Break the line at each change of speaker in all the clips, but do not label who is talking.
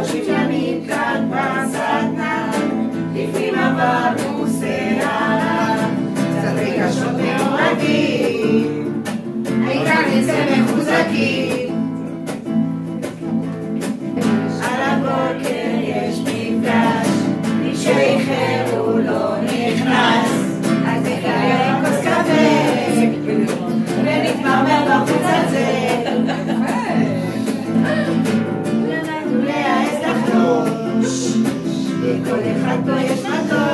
Lasciami in calma, sana, di prima va rusea. Hijo de Jaco y Jaco.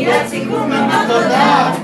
Ειρήνεσαι κούμματα τώρα!